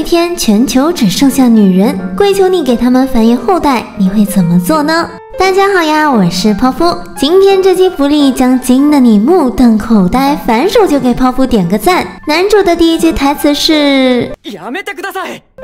一天全球只剩下女人，跪求你给他们繁衍后代，你会怎么做呢？大家好呀，我是泡芙。今天这期福利将惊得你目瞪口呆，反手就给泡芙点个赞。男主的第一句台词是：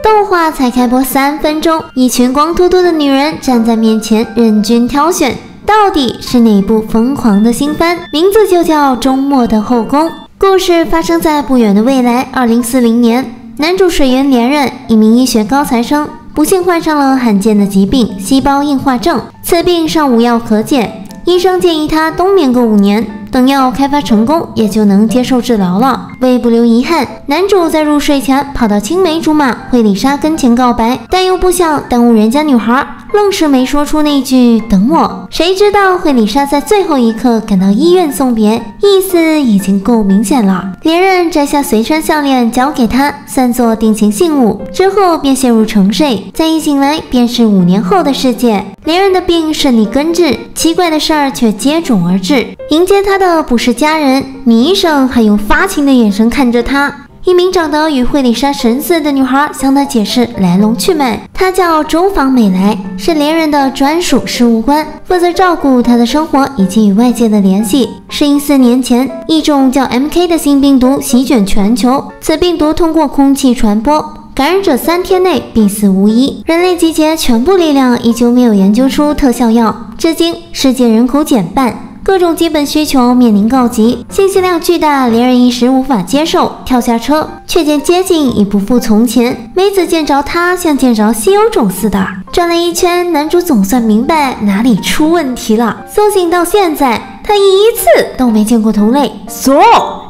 动画才开播三分钟，一群光秃秃的女人站在面前任君挑选，到底是哪部疯狂的新番？名字就叫《周末的后宫》。故事发生在不远的未来，二零四零年，男主水原连任，一名医学高材生。不幸患上了罕见的疾病——细胞硬化症。此病尚无药可解，医生建议他冬眠个五年，等药开发成功，也就能接受治疗了。为不留遗憾，男主在入睡前跑到青梅竹马惠里莎跟前告白，但又不想耽误人家女孩。愣是没说出那句“等我”，谁知道惠里莎在最后一刻赶到医院送别，意思已经够明显了。连任摘下随身项链交给他，算作定情信物，之后便陷入沉睡。再一醒来，便是五年后的世界。连任的病顺利根治，奇怪的事儿却接踵而至。迎接他的不是家人，女医生还用发情的眼神看着他。一名长得与惠里莎神似的女孩向他解释来龙去脉。她叫周访美来，是连人的专属事务官，负责照顾他的生活以及与外界的联系。适应四年前，一种叫 MK 的新病毒席卷全球。此病毒通过空气传播，感染者三天内必死无疑。人类集结全部力量，依旧没有研究出特效药。至今，世界人口减半。各种基本需求面临告急，信息量巨大，连人一时无法接受，跳下车，却见街景已不复从前。梅子见着他，像见着稀有种似的。转了一圈，男主总算明白哪里出问题了。苏醒到现在，他一次都没见过同类。So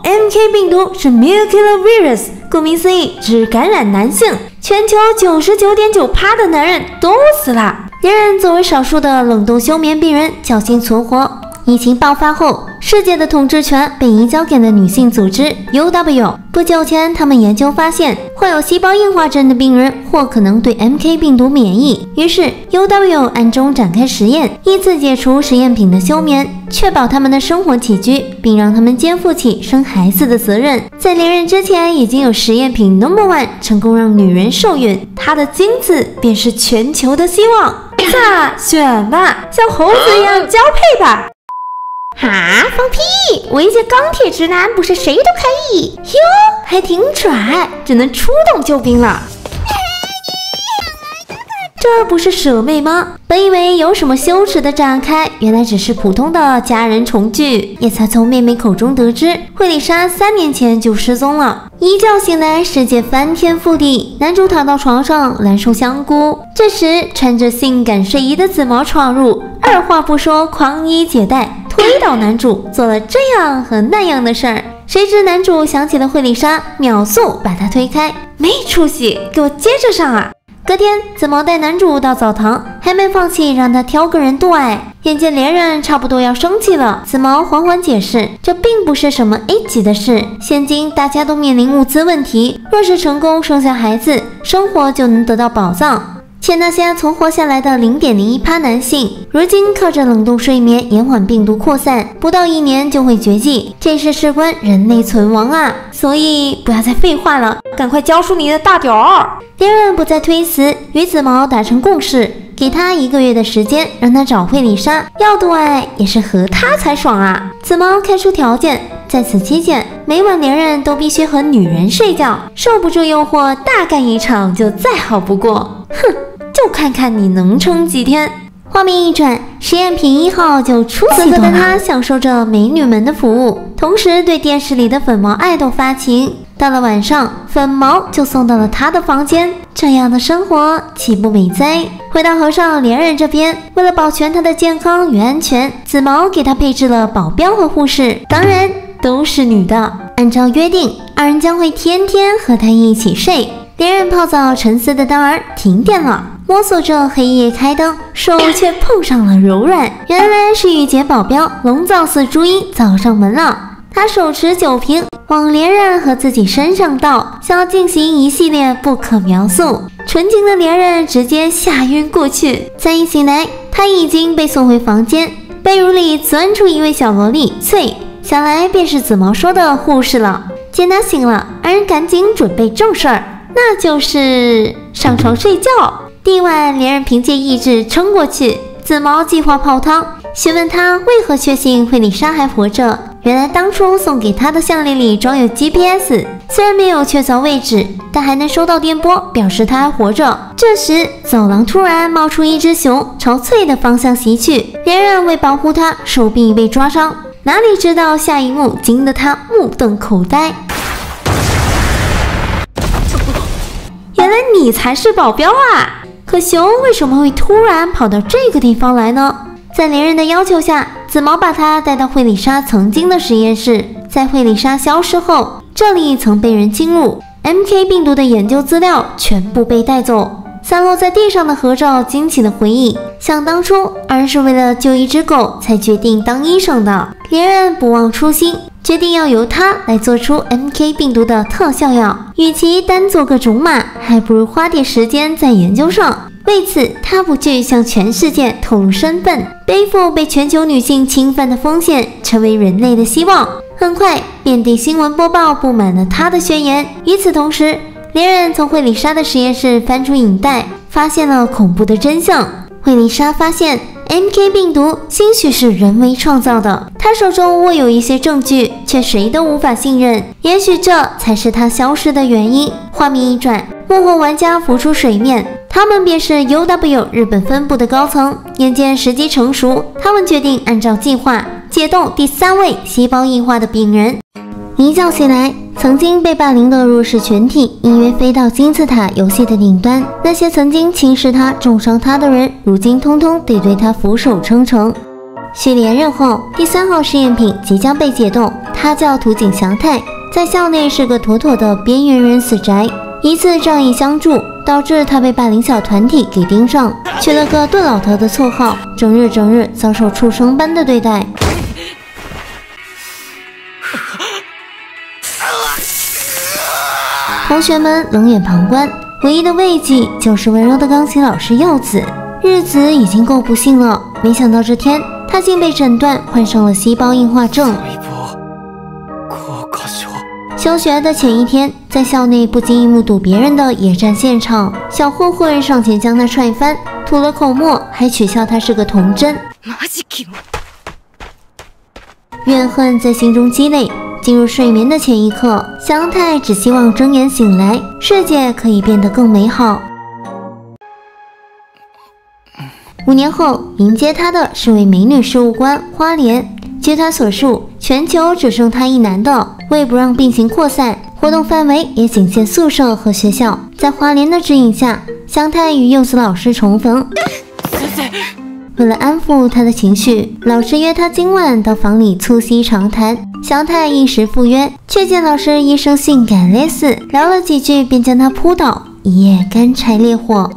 MK 病毒是 Male Killer Virus，顾名思义，只感染男性，全球九十九点九趴的男人都死了。连人作为少数的冷冻休眠病人，侥幸存活。疫情爆发后，世界的统治权被移交给了女性组织 UW。不久前，他们研究发现，患有细胞硬化症的病人或可能对 MK 病毒免疫。于是，UW 暗中展开实验，依次解除实验品的休眠，确保他们的生活起居，并让他们肩负起生孩子的责任。在连任之前，已经有实验品 Number One 成功让女人受孕，她的精子便是全球的希望。咋选吧，像猴子一样交配吧。啊，放屁！我一介钢铁直男，不是谁都可以。哟，还挺拽，只能出动救兵了。这不是舍妹吗？本以为有什么羞耻的展开，原来只是普通的家人重聚。也才从妹妹口中得知，惠丽莎三年前就失踪了。一觉醒来，世界翻天覆地。男主躺到床上，蓝瘦香菇。这时，穿着性感睡衣的紫毛闯入，二话不说，狂衣解带。推倒男主做了这样和那样的事儿，谁知男主想起了惠丽莎，秒速把她推开，没出息，给我接着上啊！隔天，紫毛带男主到澡堂，还没放弃让他挑个人度爱。眼见连人差不多要生气了，紫毛缓缓解释，这并不是什么 A 级的事，现今大家都面临物资问题，若是成功生下孩子，生活就能得到保障。且那些存活下来的零点零一趴男性，如今靠着冷冻睡眠延缓病毒扩散，不到一年就会绝迹，这是事关人类存亡啊！所以不要再废话了，赶快交出你的大屌儿！别人不再推辞，与紫毛达成共识，给他一个月的时间，让他找惠丽莎，要多爱也是和他才爽啊！紫毛开出条件，在此期间，每晚连人都必须和女人睡觉，受不住诱惑，大干一场就再好不过。哼！就看看你能撑几天。画面一转，实验品一号就出此刻的他享受着美女们的服务，同时对电视里的粉毛爱豆发情。到了晚上，粉毛就送到了他的房间。这样的生活岂不美哉？回到和尚连人这边，为了保全他的健康与安全，紫毛给他配置了保镖和护士，当然都是女的。按照约定，二人将会天天和他一起睡。连人泡澡沉思的当儿，停电了。摸索着黑夜开灯，手却碰上了柔软。原来是御姐保镖龙造寺朱茵找上门了。他手持酒瓶往连刃和自己身上倒，想要进行一系列不可描述。纯情的连刃直接吓晕过去。再一醒来，他已经被送回房间，被褥里钻出一位小萝莉翠，想来便是紫毛说的护士了。见他醒了，二人赶紧准备正事儿。那就是上床睡觉。第一晚，连人凭借意志撑过去。紫毛计划泡汤，询问他为何确信惠丽莎还活着。原来当初送给他的项链里装有 GPS，虽然没有确凿位置，但还能收到电波，表示他还活着。这时，走廊突然冒出一只熊，朝翠的方向袭去。连人为保护他，手臂被抓伤。哪里知道下一幕惊得他目瞪口呆。原来你才是保镖啊！可熊为什么会突然跑到这个地方来呢？在连人的要求下，紫毛把他带到惠里莎曾经的实验室。在惠里莎消失后，这里曾被人侵入，MK 病毒的研究资料全部被带走。散落在地上的合照惊起了回忆。想当初，二人是为了救一只狗才决定当医生的。连人不忘初心。决定要由他来做出 MK 病毒的特效药，与其单做个种马，还不如花点时间在研究上。为此，他不惧向全世界透露身份，背负被全球女性侵犯的风险，成为人类的希望。很快，遍地新闻播报布满了他的宣言。与此同时，连人从惠丽莎的实验室翻出影带，发现了恐怖的真相。惠丽莎发现。MK 病毒兴许是人为创造的，他手中握有一些证据，却谁都无法信任。也许这才是他消失的原因。画面一转，幕后玩家浮出水面，他们便是 UW 日本分部的高层。眼见时机成熟，他们决定按照计划解冻第三位细胞异化的病人。一觉醒来。曾经被霸凌的弱势群体，因为飞到金字塔游戏的顶端，那些曾经轻视他、重伤他的人，如今通通得对他俯首称臣。续连任后，第三号试验品即将被解冻，他叫土井祥太，在校内是个妥妥的边缘人死宅。一次仗义相助，导致他被霸凌小团体给盯上，取了个“盾老头”的绰号，整日整日遭受畜生般的对待。同学们冷眼旁观，唯一的慰藉就是温柔的钢琴老师柚子。日子已经够不幸了，没想到这天他竟被诊断患上了细胞硬化症。休学的前一天，在校内不经意目睹别人的野战现场，小混混上前将他踹翻，吐了口沫，还取笑他是个童真。怨恨在心中积累。进入睡眠的前一刻，祥太只希望睁眼醒来，世界可以变得更美好。五年后，迎接他的是位美女事务官花莲。据他所述，全球只剩他一男的。为不让病情扩散，活动范围也仅限宿舍和学校。在花莲的指引下，祥太与柚子老师重逢。为了安抚他的情绪，老师约他今晚到房里促膝长谈。祥太一时赴约，却见老师一身性感蕾丝，聊了几句便将他扑倒，一夜干柴烈火。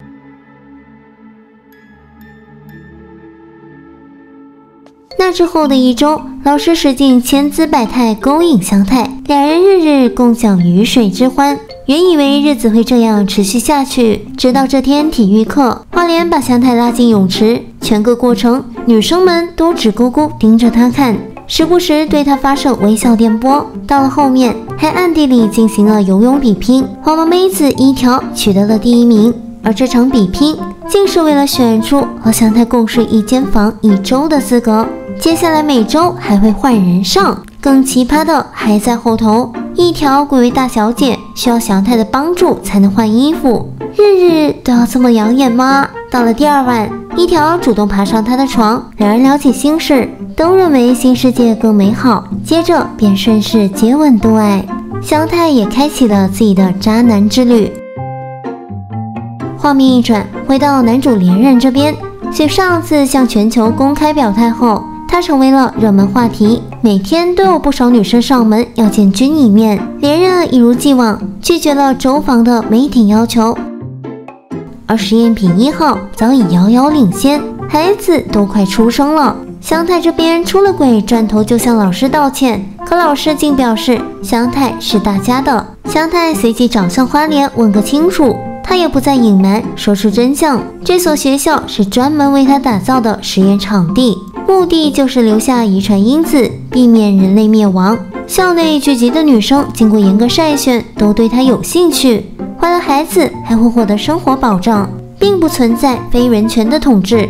那之后的一周，老师使尽千姿百态勾引祥太，两人日日共享鱼水之欢。原以为日子会这样持续下去，直到这天体育课，花莲把祥太拉进泳池，全个过程女生们都直勾勾盯着他看。时不时对他发射微笑电波，到了后面还暗地里进行了游泳比拼，黄毛妹子一条取得了第一名。而这场比拼竟是为了选出和祥太共睡一间房一周的资格。接下来每周还会换人上，更奇葩的还在后头。一条贵为大小姐，需要祥太的帮助才能换衣服，日日都要这么养眼吗？到了第二晚，一条主动爬上他的床，两人聊起心事，都认为新世界更美好。接着便顺势接吻度爱，祥太也开启了自己的渣男之旅。画面一转，回到男主连任这边，继上次向全球公开表态后。他成为了热门话题，每天都有不少女生上门要见君一面。连任一如既往拒绝了周防的媒体要求，而实验品一号早已遥遥领先，孩子都快出生了。香太这边出了轨，转头就向老师道歉，可老师竟表示香太是大家的。香太随即找向花莲问个清楚，他也不再隐瞒，说出真相。这所学校是专门为他打造的实验场地。目的就是留下遗传因子，避免人类灭亡。校内聚集的女生经过严格筛选，都对他有兴趣。怀了孩子还会获得生活保障，并不存在非人权的统治。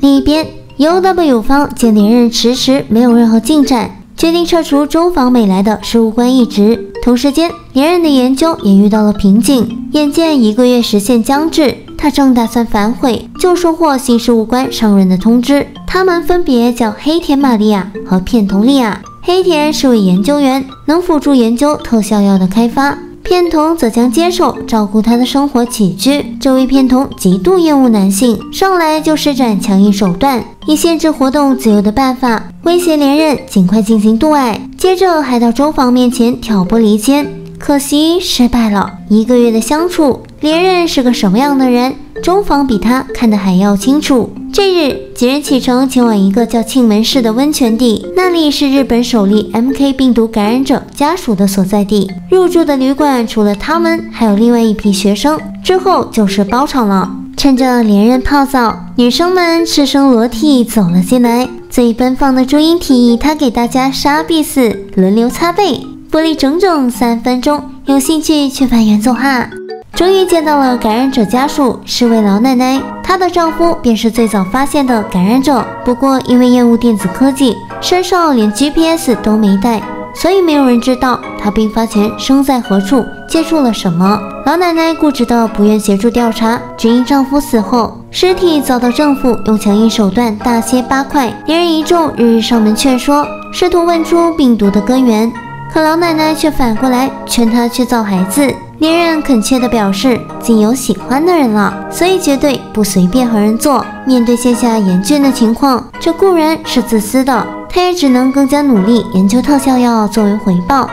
另一边，UW 方见连任迟迟没有任何进展，决定撤除中访美来的事务官一职。同时间，连任的研究也遇到了瓶颈，眼见一个月时限将至，他正打算反悔，就收获新事务官上任的通知。他们分别叫黑田玛利亚和片桐利亚。黑田是位研究员，能辅助研究特效药的开发。片桐则将接手照顾他的生活起居。这位片桐极度厌恶男性，上来就施展强硬手段，以限制活动自由的办法威胁连任尽快进行渡爱，接着还到周房面前挑拨离间。可惜失败了。一个月的相处，连任是个什么样的人，中房比他看得还要清楚。这日，几人启程前往一个叫庆门市的温泉地，那里是日本首例 MK 病毒感染者家属的所在地。入住的旅馆除了他们，还有另外一批学生。之后就是包场了。趁着连任泡澡，女生们赤身裸体走了进来。最奔放的朱茵提议她给大家杀必死，轮流擦背。玻璃整整三分钟，有兴趣去翻原作哈。终于见到了感染者家属，是位老奶奶，她的丈夫便是最早发现的感染者。不过因为厌恶电子科技，身上连 GPS 都没带，所以没有人知道她病发前生在何处，接触了什么。老奶奶固执的不愿协助调查，只因丈夫死后，尸体遭到政府用强硬手段大卸八块，连人一众日日上门劝说，试图问出病毒的根源。可老奶奶却反过来劝他去造孩子。连任恳切地表示，竟有喜欢的人了，所以绝对不随便和人做。面对线下严峻的情况，这固然是自私的，他也只能更加努力研究特效药作为回报。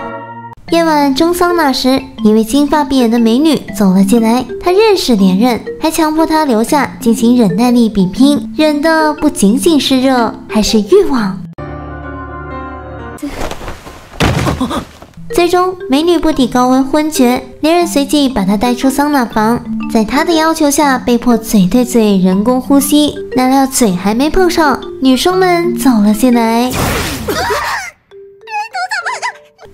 夜晚蒸桑拿时，一位金发碧眼的美女走了进来，她认识连任，还强迫他留下进行忍耐力比拼，忍的不仅仅是热，还是欲望。最终，美女不敌高温昏厥，连人随即把她带出桑拿房，在她的要求下，被迫嘴对嘴人工呼吸。哪料嘴还没碰上，女生们走了进来。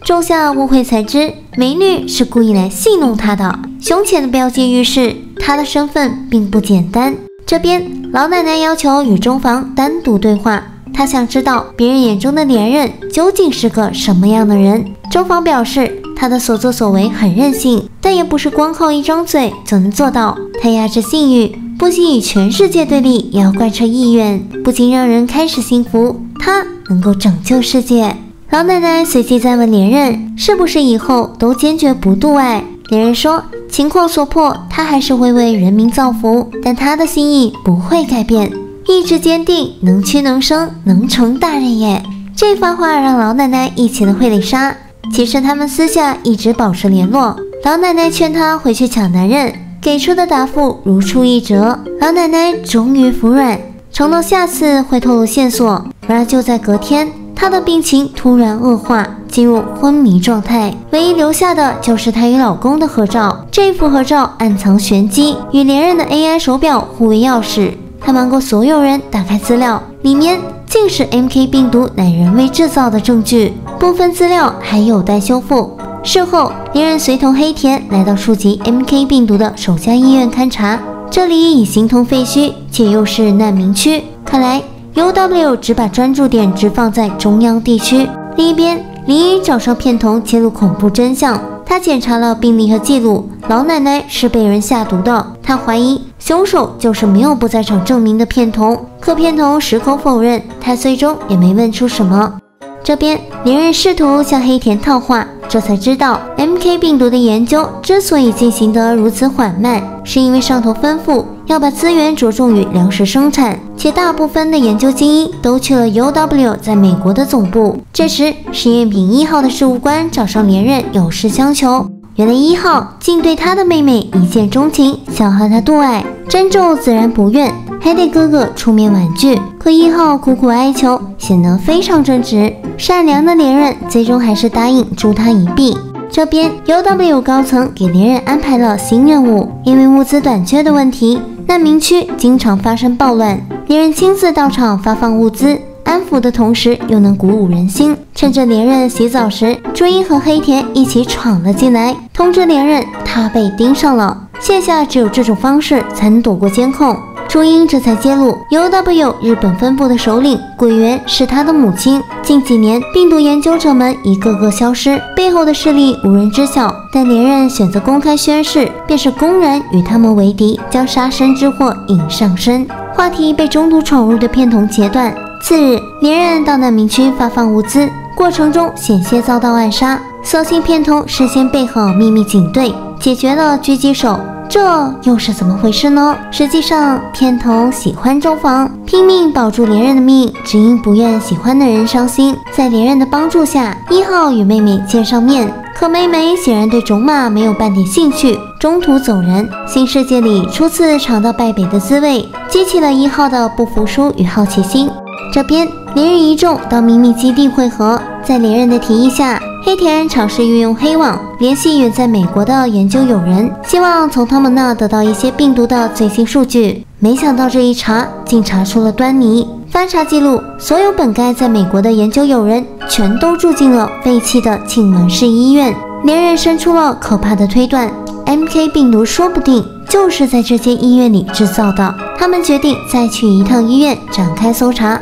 仲夏误会才知，美女是故意来戏弄他的，胸前的标记预示她的身份并不简单。这边，老奶奶要求与中房单独对话。他想知道别人眼中的连任究竟是个什么样的人。周芳表示，他的所作所为很任性，但也不是光靠一张嘴就能做到。他压制性欲，不仅与全世界对立，也要贯彻意愿，不禁让人开始信服他能够拯救世界。老奶奶随即再问连任，是不是以后都坚决不度爱？连任说，情况所迫，他还是会为人民造福，但他的心意不会改变。意志坚定，能屈能伸，能成大人耶。这番话让老奶奶忆起了惠丽莎。其实他们私下一直保持联络。老奶奶劝她回去抢男人，给出的答复如出一辙。老奶奶终于服软，承诺下次会透露线索。然而就在隔天，她的病情突然恶化，进入昏迷状态。唯一留下的就是她与老公的合照。这幅合照暗藏玄机，与连任的 AI 手表互为钥匙。他瞒过所有人，打开资料，里面竟是 MK 病毒乃人为制造的证据，部分资料还有待修复。事后，连人随同黑田来到触及 MK 病毒的首家医院勘察，这里已形同废墟，且又是难民区，看来 UW 只把专注点置放在中央地区。另一边，林一找上片桐，揭露恐怖真相。他检查了病历和记录，老奶奶是被人下毒的。他怀疑凶手就是没有不在场证明的片桐，可片桐矢口否认。他最终也没问出什么。这边连任试图向黑田套话，这才知道 MK 病毒的研究之所以进行得如此缓慢，是因为上头吩咐要把资源着重于粮食生产，且大部分的研究精英都去了 UW 在美国的总部。这时，实验品一号的事务官找上连任，有事相求。原来一号竟对他的妹妹一见钟情，想和他度爱，真宙自然不愿。还得哥哥出面婉拒，可一号苦苦哀求，显得非常正直。善良的连任最终还是答应助他一臂。这边 UW 高层给连任安排了新任务，因为物资短缺的问题，难民区经常发生暴乱。连任亲自到场发放物资，安抚的同时又能鼓舞人心。趁着连任洗澡时，朱茵和黑田一起闯了进来，通知连任他被盯上了。现下只有这种方式才能躲过监控。朱茵这才揭露，UW 日本分部的首领鬼原是他的母亲。近几年，病毒研究者们一个个消失，背后的势力无人知晓。但连任选择公开宣誓，便是公然与他们为敌，将杀身之祸引上身。话题被中途闯入的片童截断。次日，连任到难民区发放物资，过程中险些遭到暗杀，所幸片童事先备好秘密警队，解决了狙击手。这又是怎么回事呢？实际上，片头喜欢周防，拼命保住连任的命，只因不愿喜欢的人伤心。在连任的帮助下，一号与妹妹见上面，可妹妹显然对种马没有半点兴趣，中途走人。新世界里初次尝到败北的滋味，激起了一号的不服输与好奇心。这边连任一众到秘密基地会合，在连任的提议下。黑田尝试运用黑网联系远在美国的研究友人，希望从他们那得到一些病毒的最新数据。没想到这一查，竟查出了端倪。翻查记录，所有本该在美国的研究友人，全都住进了废弃的庆门市医院。连人生出了可怕的推断：MK 病毒说不定就是在这间医院里制造的。他们决定再去一趟医院，展开搜查。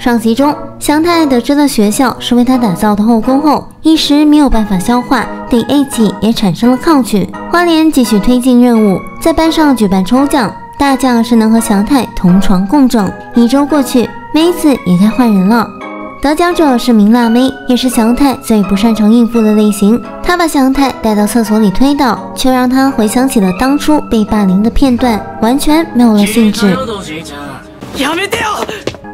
上集中，祥太得知了学校是为他打造的后宫后，一时没有办法消化，对 A 级也产生了抗拒。花莲继续推进任务，在班上举办抽奖，大奖是能和祥太同床共枕。一周过去，妹子也该换人了。得奖者是名辣妹，也是祥太最不擅长应付的类型。她把祥太带到厕所里推倒，却让他回想起了当初被霸凌的片段，完全没有了兴致。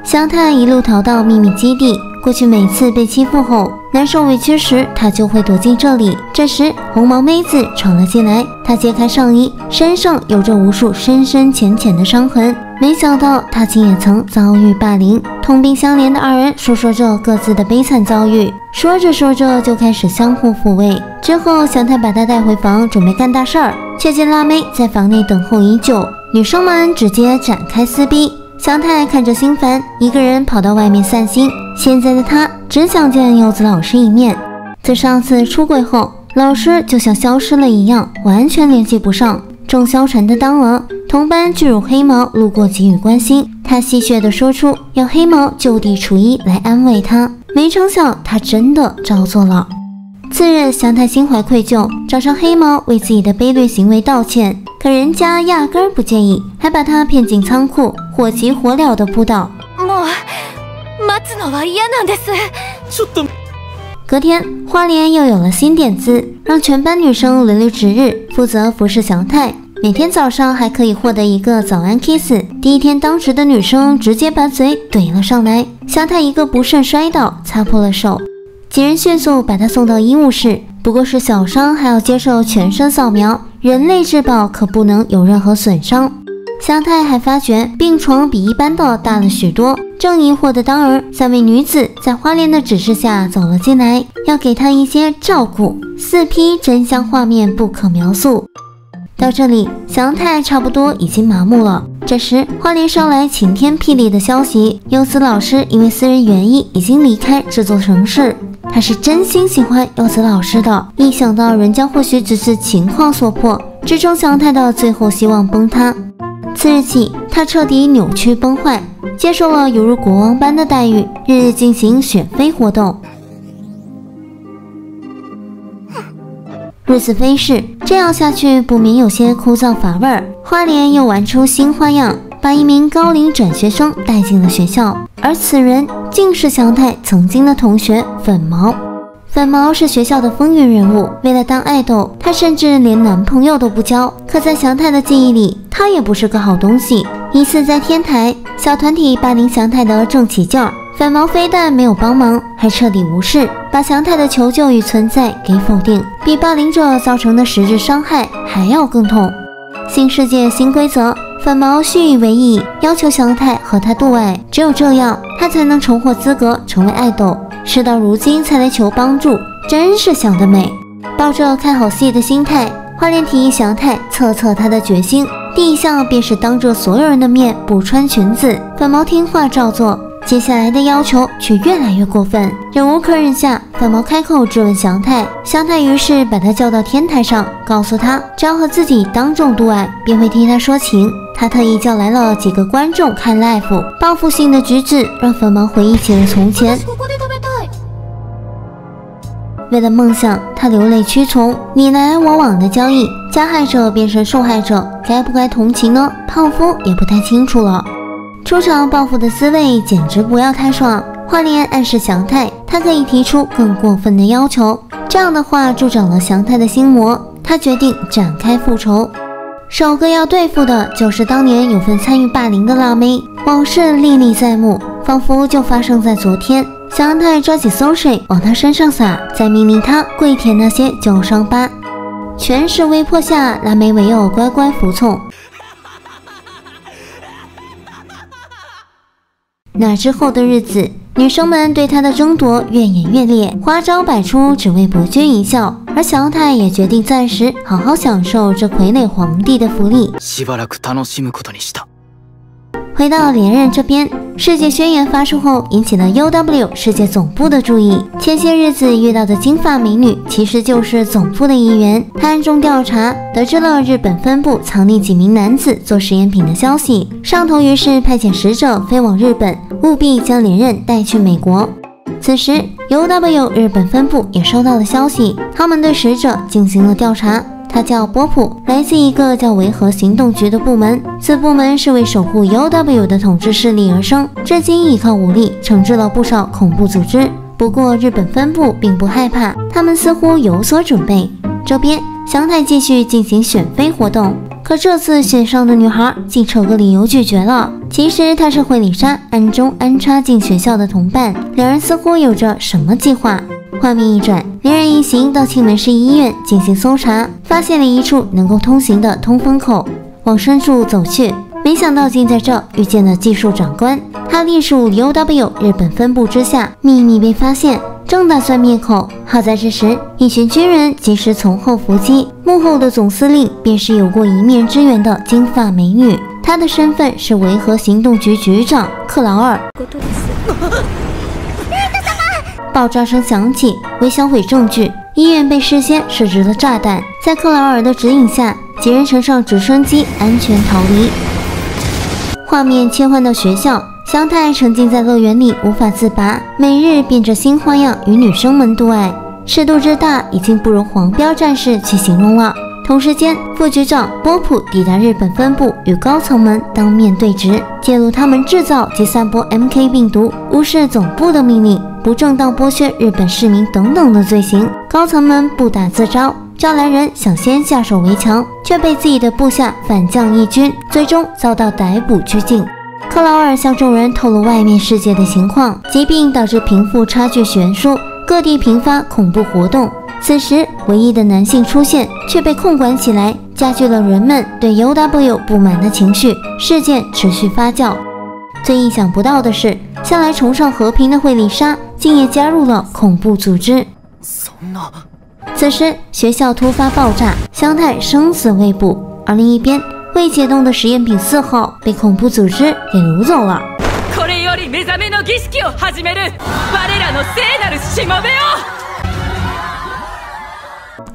香太一路逃到秘密基地。过去每次被欺负后难受委屈时，他就会躲进这里。这时红毛妹子闯了进来，她揭开上衣，身上有着无数深深浅浅的伤痕。没想到她竟也曾遭遇霸凌。同病相怜的二人说说着各自的悲惨遭遇，说着说着就开始相互抚慰。之后祥太把她带回房，准备干大事儿，却见辣妹在房内等候已久。女生们直接展开撕逼。祥太看着心烦，一个人跑到外面散心。现在的他只想见柚子老师一面。自上次出轨后，老师就像消失了一样，完全联系不上。正消沉的当晚，同班巨乳黑毛路过给予关心，他戏谑地说出要黑毛就地处一来安慰他。没成想，他真的照做了。次日，祥太心怀愧疚，找上黑毛为自己的卑劣行为道歉。可人家压根儿不介意，还把他骗进仓库，火急火燎的扑倒。隔天，花莲又有了新点子，让全班女生轮流值日，负责服侍祥太。每天早上还可以获得一个早安 kiss。第一天当值的女生直接把嘴怼了上来，祥太一个不慎摔倒，擦破了手。几人迅速把他送到医务室，不过是小伤，还要接受全身扫描。人类至宝可不能有任何损伤。祥太还发觉病床比一般的大了许多。正疑惑的当儿，三位女子在花莲的指示下走了进来，要给他一些照顾。四批真相画面不可描述。到这里，祥太差不多已经麻木了。这时，花莲捎来晴天霹雳的消息：优子老师因为私人原因已经离开这座城市。他是真心喜欢柚子老师的，一想到人家或许只是情况所迫，支撑祥太的最后希望崩塌。次日起，他彻底扭曲崩坏，接受了犹如国王般的待遇，日日进行选妃活动。日子飞逝，这样下去不免有些枯燥乏味儿。花莲又玩出新花样。把一名高龄转学生带进了学校，而此人竟是祥太曾经的同学粉毛。粉毛是学校的风云人物，为了当爱豆，她甚至连男朋友都不交。可在祥太的记忆里，她也不是个好东西。一次在天台，小团体霸凌祥太的正起劲儿，粉毛非但没有帮忙，还彻底无视，把祥太的求救与存在给否定，比霸凌者造成的实质伤害还要更痛。新世界新规则。粉毛蓄意为意，要求祥太和他度爱，只有这样，他才能重获资格成为爱豆。事到如今才来求帮助，真是想得美。抱着看好戏的心态，花莲提议祥太测测他的决心。第一项便是当着所有人的面不穿裙子。粉毛听话照做，接下来的要求却越来越过分，忍无可忍下，范毛开口质问祥太。祥太于是把他叫到天台上，告诉他，只要和自己当众度爱，便会替他说情。他特意叫来了几个观众看 live，报复性的举止让粉毛回忆起了从前。为了梦想，他流泪屈从，你来我往的交易，加害者变成受害者，该不该同情呢？胖夫也不太清楚了。出场报复的滋味简直不要太爽。花莲暗示祥太，他可以提出更过分的要求。这样的话助长了祥太的心魔，他决定展开复仇。首个要对付的就是当年有份参与霸凌的辣妹，往事历历在目，仿佛就发生在昨天。祥太抓起馊水往他身上洒，再命令他跪舔那些旧伤疤。权势威迫下，蓝莓唯有乖乖服从。那之后的日子，女生们对他的争夺越演越烈，花招百出，只为博君一笑。而小太也决定暂时好好享受这傀儡皇帝的福利。回到连任这边，世界宣言发出后，引起了 UW 世界总部的注意。前些日子遇到的金发美女，其实就是总部的一员。他暗中调查，得知了日本分部藏匿几名男子做实验品的消息。上头于是派遣使者飞往日本，务必将连任带去美国。此时，UW 日本分部也收到了消息，他们对使者进行了调查。他叫波普，来自一个叫维和行动局的部门。此部门是为守护 UW 的统治势力而生，至今依靠武力惩治了不少恐怖组织。不过日本分部并不害怕，他们似乎有所准备。这边祥太继续进行选妃活动，可这次选上的女孩竟扯个理由拒绝了。其实她是惠里莎暗中安插进学校的同伴，两人似乎有着什么计划。画面一转，连人一行到庆门市医院进行搜查，发现了一处能够通行的通风口，往深处走去。没想到竟在这遇见了技术长官，他隶属 UW 日本分部之下，秘密被发现，正打算灭口。好在这时，一群军人及时从后伏击，幕后的总司令便是有过一面之缘的金发美女，她的身份是维和行动局局长克劳尔。爆炸声响起，为销毁证据，医院被事先设置了炸弹。在克劳尔的指引下，几人乘上直升机安全逃离。画面切换到学校，香太沉浸在乐园里无法自拔，每日变着新花样与女生们度爱，尺度之大已经不容黄标战士去形容了。同时间，副局长波普抵达日本分部，与高层们当面对质，揭露他们制造及散播 MK 病毒、无视总部的命令、不正当剥削日本市民等等的罪行。高层们不打自招，招来人想先下手为强，却被自己的部下反将一军，最终遭到逮捕拘禁。克劳尔向众人透露外面世界的情况，疾病导致贫富差距悬殊，各地频发恐怖活动。此时，唯一的男性出现却被控管起来，加剧了人们对 UW 不满的情绪。事件持续发酵。最意想不到的是，向来崇尚和平的惠丽莎竟也加入了恐怖组织。此时，学校突发爆炸，香太生死未卜。而另一边，未解冻的实验品四号被恐怖组织给掳走了。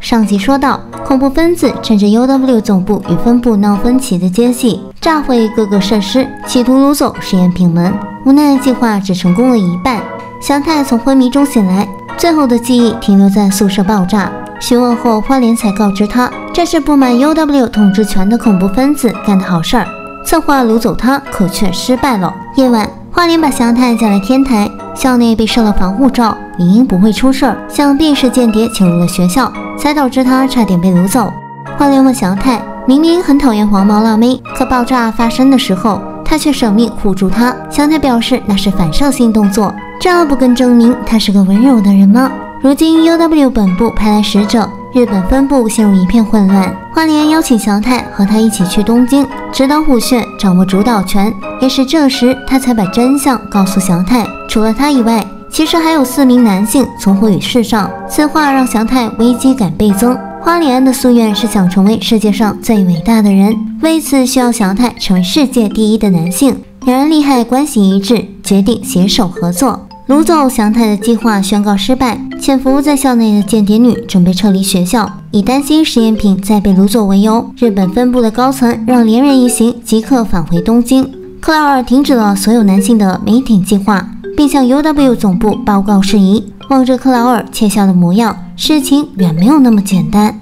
上集说到，恐怖分子趁着 UW 总部与分部闹分歧的间隙，炸毁各个设施，企图掳走实验品们。无奈计划只成功了一半，祥太从昏迷中醒来，最后的记忆停留在宿舍爆炸。询问后，花莲才告知他，这是不满 UW 统治权的恐怖分子干的好事儿，策划掳走他，可却失败了。夜晚，花莲把祥太叫来天台，校内被设了防护罩，理应不会出事儿，想必是间谍潜入了学校。才导致他差点被掳走。花莲问祥太，明明很讨厌黄毛辣妹，可爆炸发生的时候，他却舍命护住她。祥太表示那是反射性动作，这不更证明他是个温柔的人吗？如今 UW 本部派来使者，日本分部陷入一片混乱。花莲邀请祥太和他一起去东京，指导虎穴，掌握主导权。也是这时，他才把真相告诉祥太，除了他以外。其实还有四名男性存活于世上，此话让祥太危机感倍增。花里安的夙愿是想成为世界上最伟大的人，为此需要祥太成为世界第一的男性。两人利害关系一致，决定携手合作。掳走祥太的计划宣告失败，潜伏在校内的间谍女准备撤离学校，以担心实验品再被掳走为由，日本分部的高层让连人一行即刻返回东京。克劳尔停止了所有男性的媒体计划，并向 UW 总部报告事宜。望着克劳尔窃笑的模样，事情远没有那么简单。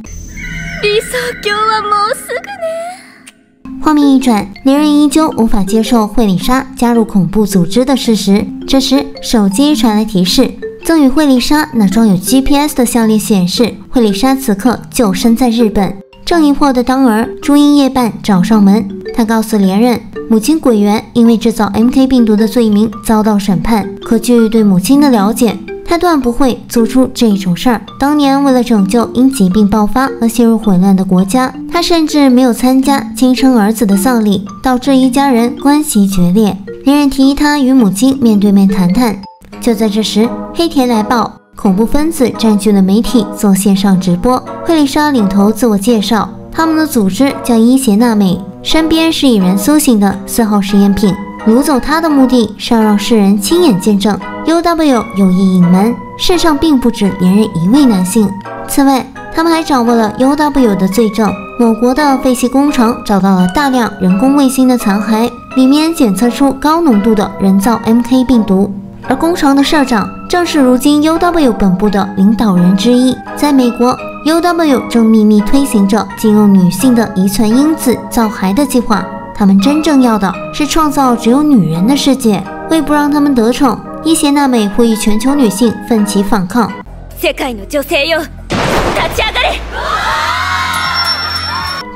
画面一转，连人依旧无法接受惠里莎加入恐怖组织的事实。这时，手机传来提示，赠予惠里莎那装有 GPS 的项链显示，惠里莎此刻就身在日本。正疑惑的当儿，朱茵夜半找上门，他告诉连任，母亲鬼原因为制造 MK 病毒的罪名遭到审判。可据对母亲的了解，他断不会做出这种事儿。当年为了拯救因疾病爆发而陷入混乱的国家，他甚至没有参加亲生儿子的丧礼，导致一家人关系决裂。连任提议他与母亲面对面谈谈。就在这时，黑田来报，恐怖分子占据了媒体做线上直播。惠丽莎领头自我介绍，他们的组织叫伊邪那美，身边是引人苏醒的四号实验品。掳走他的目的是要让世人亲眼见证 UW 有意隐瞒，世上并不止连人一位男性。此外，他们还掌握了 UW 的罪证。某国的废弃工厂找到了大量人工卫星的残骸，里面检测出高浓度的人造 MK 病毒。而工厂的社长正是如今 UW 本部的领导人之一。在美国，UW 正秘密推行着禁用女性的遗传因子造孩的计划。他们真正要的是创造只有女人的世界。为不让他们得逞，伊邪那美呼吁全球女性奋起反抗。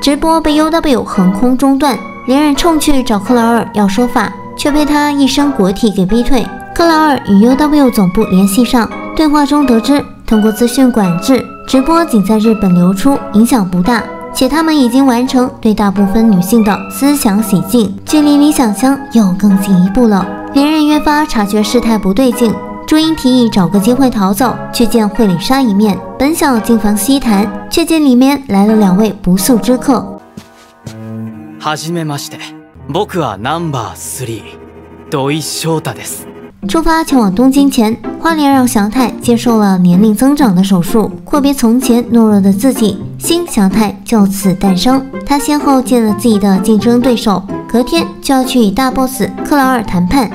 直播被 UW 横空中断，连人冲去找克劳尔要说法，却被他一身国体给逼退。克劳尔与 UW 总部联系上，对话中得知，通过资讯管制，直播仅在日本流出，影响不大。且他们已经完成对大部分女性的思想洗净，距离理想乡又更进一步了。连人越发察觉事态不对劲，朱茵提议找个机会逃走，去见惠里莎一面。本想进房西谈，却见里面来了两位不速之客。はじめまして、僕はナンバー3、土井翔太です。 出发前往东京前，花莲让祥太接受了年龄增长的手术，阔别从前懦弱的自己。新祥太就此诞生。他先后见了自己的竞争对手，隔天就要去与大 boss 克劳尔谈判。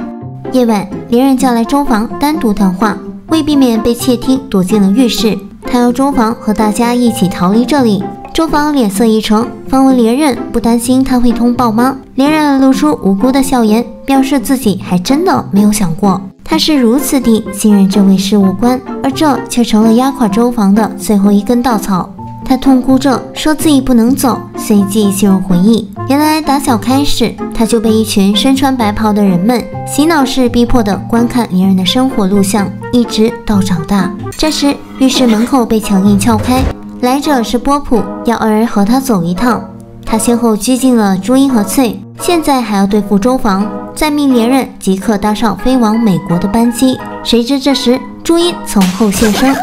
夜晚，连人叫来周房单独谈话，为避免被窃听，躲进了浴室。他要周房和大家一起逃离这里。周房脸色一沉，访问连任，不担心他会通报吗？连任露出无辜的笑颜，表示自己还真的没有想过。他是如此地信任这位事务官，而这却成了压垮周防的最后一根稻草。他痛哭着说自己不能走，随即陷入回忆。原来打小开始，他就被一群身穿白袍的人们洗脑式逼迫的观看连人的生活录像，一直到长大。这时，浴室门口被强硬撬开。来者是波普，要二人和他走一趟。他先后拘禁了朱茵和翠，现在还要对付周防，再命连任即刻搭上飞往美国的班机。谁知这时朱茵从后现身，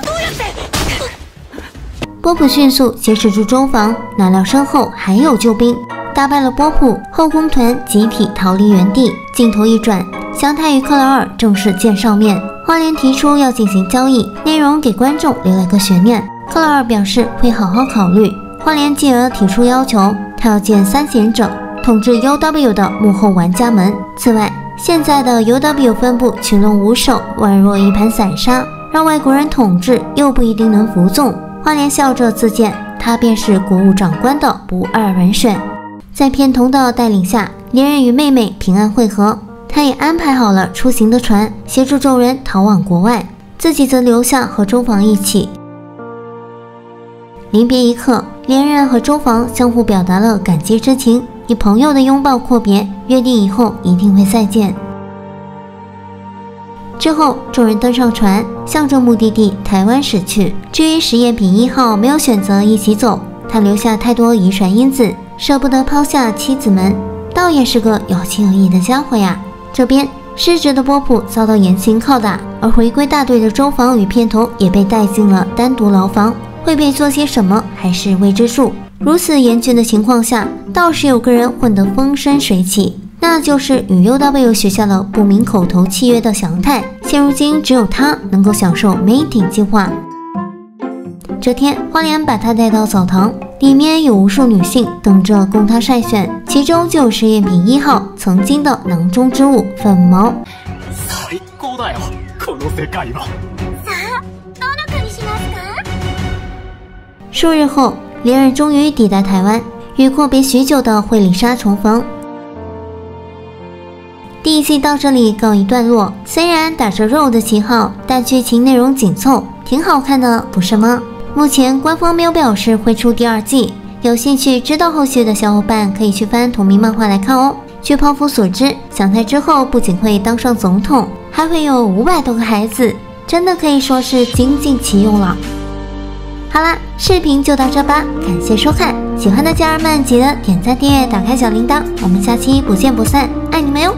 波普迅速挟持住周防，哪料身后还有救兵，打败了波普，后宫团集体逃离原地。镜头一转，祥太与克劳尔正式见上面。花莲提出要进行交易，内容给观众留了个悬念。克劳尔表示会好好考虑，花莲继而提出要求，他要见三贤者，统治 UW 的幕后玩家们。此外，现在的 UW 分部群龙无首，宛若一盘散沙，让外国人统治又不一定能服众。花莲笑着自荐，他便是国务长官的不二人选。在片桐的带领下，连人与妹妹平安会合，他也安排好了出行的船，协助众人逃往国外，自己则留下和周防一起。临别一刻，连任和周防相互表达了感激之情，以朋友的拥抱阔别，约定以后一定会再见。之后，众人登上船，向着目的地台湾驶去。至于实验品一号，没有选择一起走，他留下太多遗传因子，舍不得抛下妻子们，倒也是个有情有义的家伙呀。这边失职的波普遭到严刑拷打，而回归大队的周防与片头也被带进了单独牢房。会被做些什么还是未知数。如此严峻的情况下，倒是有个人混得风生水起，那 那就是与 UW 学校的不明口头契约的祥太。现如今，只有他能够享受 Mating 计划。这天，花莲把他带到澡堂，里面有无数女性等着供他筛选，其中就有实验品一号曾经的囊中之物粉毛。最高だよこの世界はどの子にしますか数日后， 连人终于抵达台湾，与阔别许久的惠里莎重逢。第一季到这里告一段落，虽然打着肉的旗号，但剧情内容紧凑，挺好看的，不是吗？目前官方没有表示会出第二季，有兴趣知道后续的小伙伴可以去翻同名漫画来看哦。据泡芙所知，祥太之后不仅会当上总统，还会有五百多个孩子，真的可以说是精尽其用了。好啦，视频就到这吧，感谢收看，喜欢的家人们记得点赞、订阅、打开小铃铛，我们下期不见不散，爱你们哟！